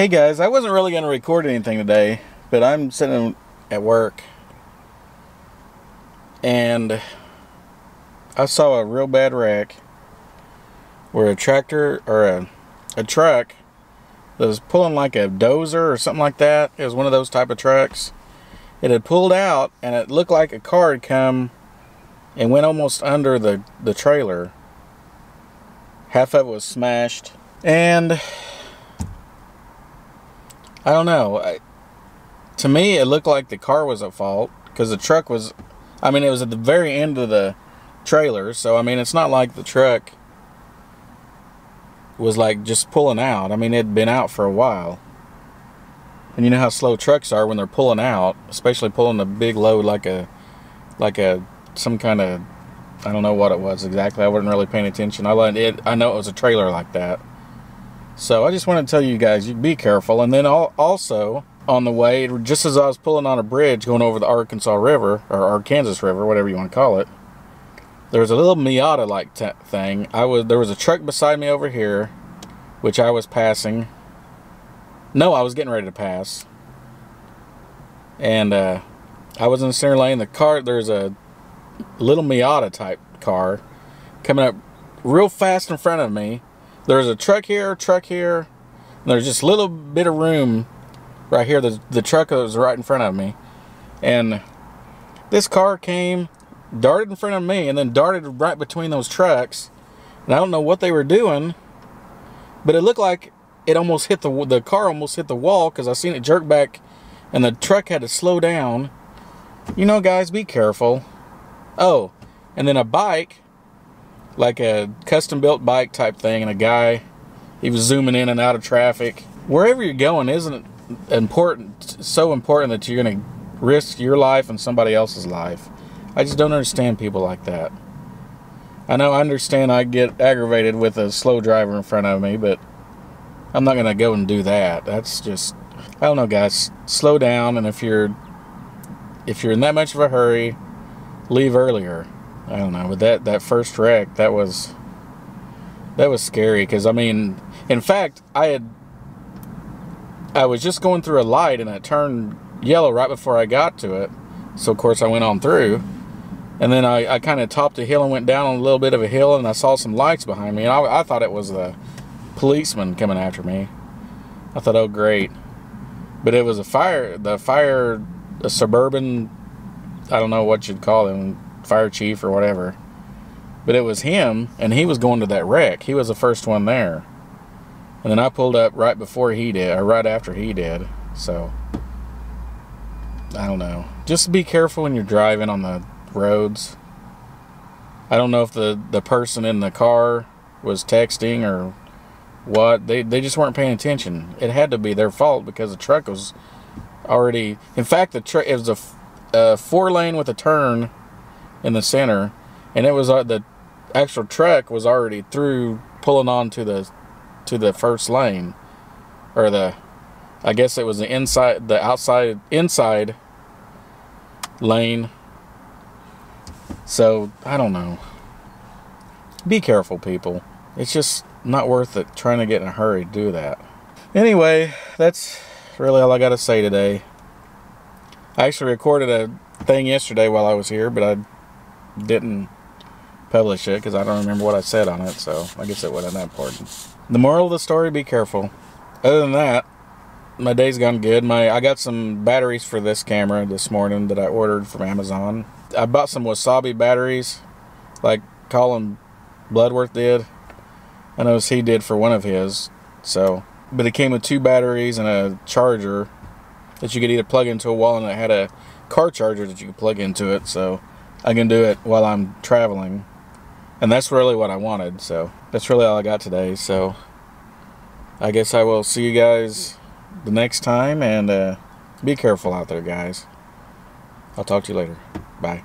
Hey guys, I wasn't really going to record anything today, but I'm sitting at work and I saw a real bad wreck where a tractor or a, a truck that was pulling like a dozer or something like that. It was one of those type of trucks. It had pulled out and it looked like a car had come and went almost under the, the trailer. Half of it was smashed. And I don't know. I, to me, it looked like the car was at fault because the truck was, I mean, it was at the very end of the trailer. So, I mean, it's not like the truck was like just pulling out. I mean, it had been out for a while. And you know how slow trucks are when they're pulling out, especially pulling a big load like a, like a, some kind of, I don't know what it was exactly. I wasn't really paying attention. I let it, I know it was a trailer like that. So I just want to tell you guys, you be careful. And then also on the way, just as I was pulling on a bridge going over the Arkansas River or Arkansas River, whatever you want to call it, there was a little Miata like thing. I was there was a truck beside me over here, which I was passing. No, I was getting ready to pass, and uh, I was in the center lane. The car there's a little Miata type car coming up real fast in front of me there's a truck here, truck here. there's just a little bit of room right here. The, the truck was right in front of me. And this car came, darted in front of me, and then darted right between those trucks. And I don't know what they were doing, but it looked like it almost hit the the car almost hit the wall because I seen it jerk back, and the truck had to slow down. You know, guys, be careful. Oh, and then a bike like a custom built bike type thing and a guy he was zooming in and out of traffic. Wherever you're going isn't important so important that you're going to risk your life and somebody else's life? I just don't understand people like that. I know i understand i get aggravated with a slow driver in front of me but i'm not going to go and do that. That's just i don't know guys. Slow down and if you're if you're in that much of a hurry leave earlier I don't know, but that that first wreck, that was that was scary because I mean, in fact, I had I was just going through a light and it turned yellow right before I got to it. So of course I went on through. And then I, I kind of topped a hill and went down on a little bit of a hill and I saw some lights behind me. And I, I thought it was the policeman coming after me. I thought, oh, great. But it was a fire, the fire, a suburban, I don't know what you'd call them, fire chief or whatever. But it was him, and he was going to that wreck. He was the first one there. And then I pulled up right before he did, or right after he did. So, I don't know. Just be careful when you're driving on the roads. I don't know if the, the person in the car was texting or what. They, they just weren't paying attention. It had to be their fault because the truck was already. In fact, the truck it was a, a four lane with a turn in the center, and it was uh, the actual truck was already through pulling on to the to the first lane, or the I guess it was the inside the outside inside lane. So I don't know. Be careful, people. It's just not worth it trying to get in a hurry to do that. Anyway, that's really all I got to say today. I actually recorded a thing yesterday while I was here, but I didn't publish it because I don't remember what I said on it, so I guess it wasn't that important. The moral of the story, be careful. Other than that, my day's gone good. My I got some batteries for this camera this morning that I ordered from Amazon. I bought some wasabi batteries, like Colin Bloodworth did. I know he did for one of his. So, but it came with two batteries and a charger that you could either plug into a wall, and it had a car charger that you could plug into it. So I can do it while I'm traveling. And that's really what I wanted. So that's really all I got today. So I guess I will see you guys the next time. And uh, be careful out there, guys. I'll talk to you later. Bye.